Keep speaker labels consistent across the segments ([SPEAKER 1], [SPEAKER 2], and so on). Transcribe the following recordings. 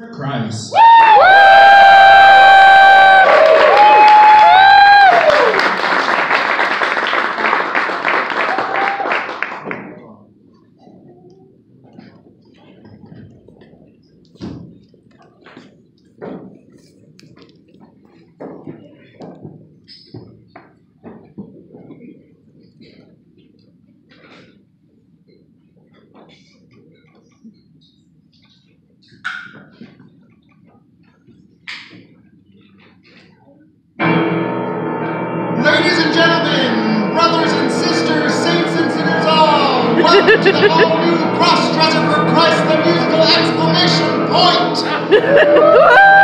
[SPEAKER 1] Christ.
[SPEAKER 2] Ladies and gentlemen, brothers and sisters, saints and sinners all, welcome to the all-new Cross-Dresser for Christ the Musical Exclamation Point!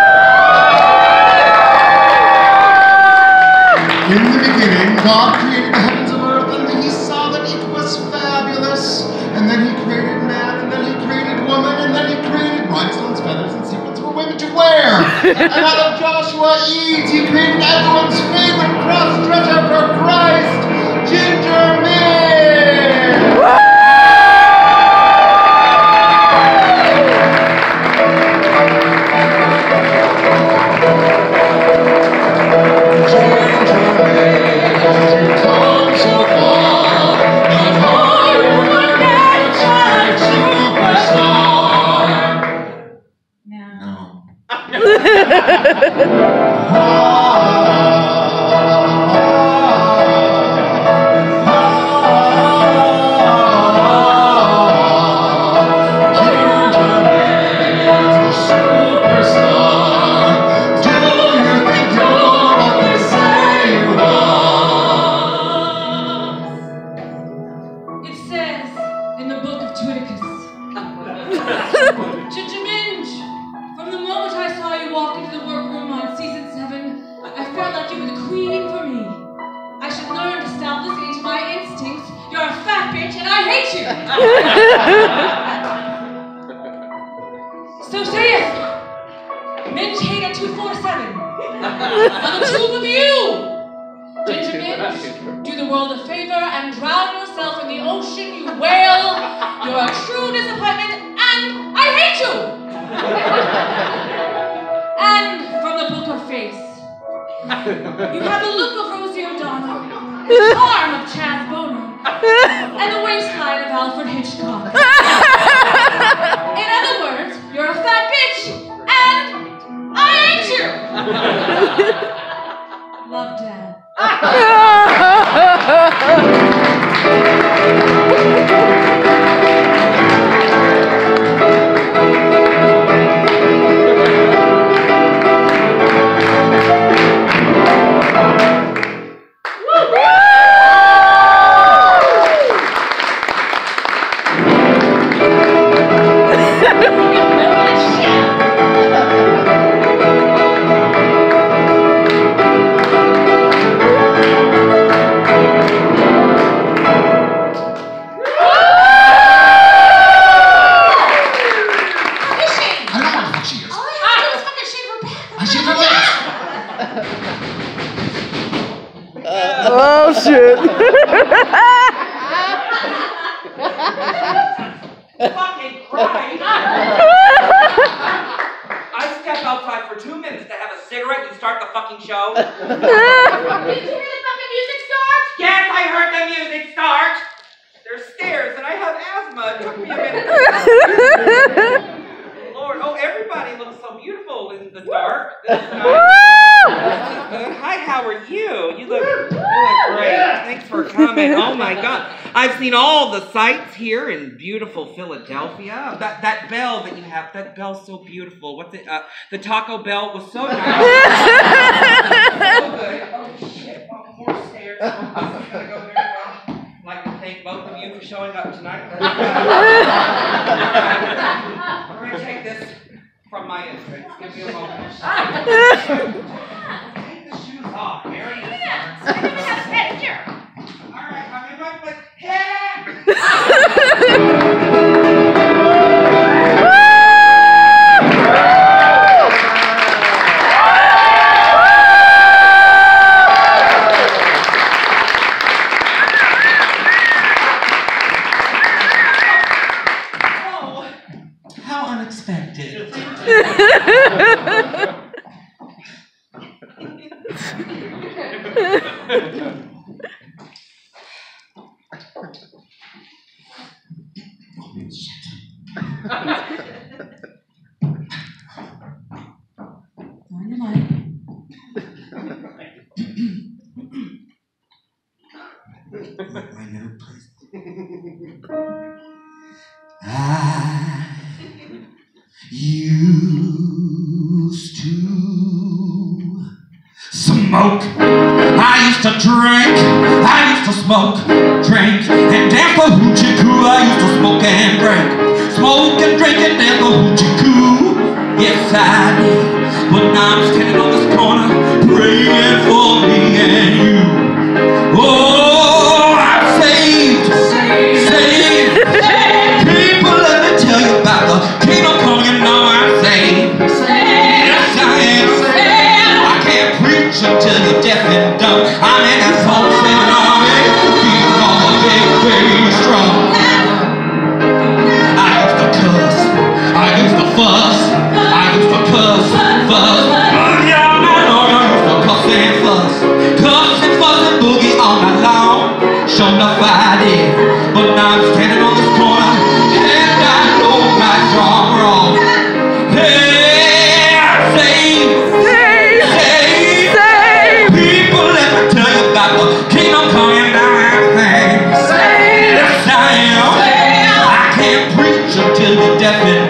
[SPEAKER 2] In the beginning, God created the heavens and earth, and he saw that it was fabulous. And then he created man, and then he created woman, and then he created rhinestones, feathers, and sequins for women to wear. And out of Joshua Eads, he created everyone's favorite cross-dresser for Christ,
[SPEAKER 3] Ha I walk into the workroom on season seven, I felt like you were the queen for me. I should learn to stop listening to my instincts. You're a fat bitch and I hate you. so saith Minj Hater 247. On the tube of you! Ginger Minj, do the world a favor and drown yourself in the ocean, you whale. You're a true disappointment and I hate you! you have the look of Rosie O'Donnell, the charm of Chaz Bono, and the waistline of Alfred Hitchcock. In other words, you're a fat bitch and I hate you! Love, Dad.
[SPEAKER 4] shit.
[SPEAKER 5] fucking Christ! I step outside for two minutes to have a cigarette. and start the fucking show.
[SPEAKER 3] Did you hear the fucking music start?
[SPEAKER 5] Yes, I heard the music start. There's stairs, and I have asthma. It took me a minute. Lord, oh, everybody looks so beautiful in the dark. This is nice. This is good. Hi, how are you? You look, you look great. Oh my God, I've seen all the sights here in beautiful Philadelphia. That that bell that you have, that bell's so beautiful. What's it? Uh, the Taco Bell was so nice. so good. Oh shit! Oh, more stairs. Oh, this is gonna go very well. I'd like to thank both of you for showing up tonight. We're gonna take this from my entrance. Give me a moment.
[SPEAKER 4] smoke. I used to drink. I used to smoke, drink, and dance the hoochie coo. I used to smoke and drink, smoke and drink and dance the hoochie coo. Yes, I did. But now I'm standing on till you're deaf and dumb. laughing